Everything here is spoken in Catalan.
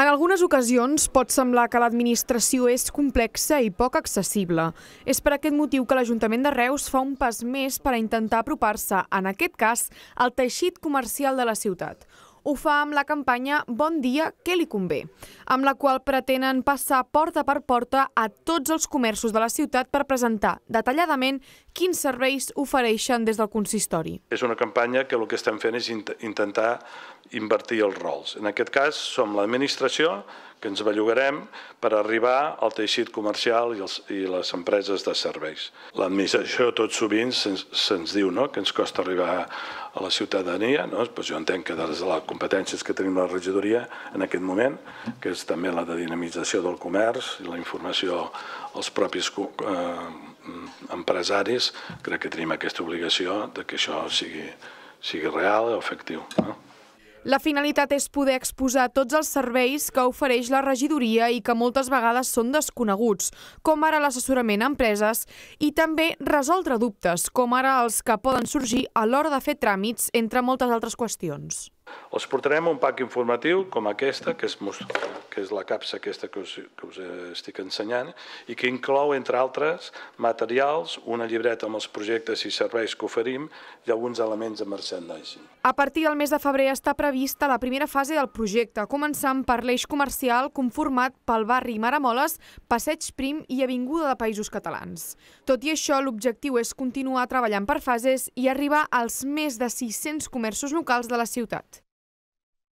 En algunes ocasions pot semblar que l'administració és complexa i poc accessible. És per aquest motiu que l'Ajuntament de Reus fa un pas més per a intentar apropar-se, en aquest cas, al teixit comercial de la ciutat. Ho fa amb la campanya Bon dia, què li convé?, amb la qual pretenen passar porta per porta a tots els comerços de la ciutat per presentar detalladament quins serveis ofereixen des del consistori. És una campanya que el que estem fent és intentar invertir els rols. En aquest cas, som l'administració que ens bellugarem per arribar al teixit comercial i, els, i les empreses de serveis. L'administració tot sovint se'ns se diu no? que ens costa arribar a la ciutadania, no? pues jo entenc que des de les competències que tenim la regidoria en aquest moment, que és també la de dinamització del comerç i la informació als propis eh, empresaris, crec que tenim aquesta obligació de que això sigui, sigui real o efectiu. No? La finalitat és poder exposar tots els serveis que ofereix la regidoria i que moltes vegades són desconeguts, com ara l'assessorament a empreses, i també resoldre dubtes, com ara els que poden sorgir a l'hora de fer tràmits, entre moltes altres qüestions. Els portarem un pack informatiu com aquesta, que és, que és la capsa aquesta que us, que us estic ensenyant, i que inclou, entre altres, materials, una llibreta amb els projectes i serveis que oferim i alguns elements de merchandising. A partir del mes de febrer està prevista la primera fase del projecte, començant per l'eix comercial conformat pel barri Maramoles, Passeig Prim i Avinguda de Països Catalans. Tot i això, l'objectiu és continuar treballant per fases i arribar als més de 600 comerços locals de la ciutat.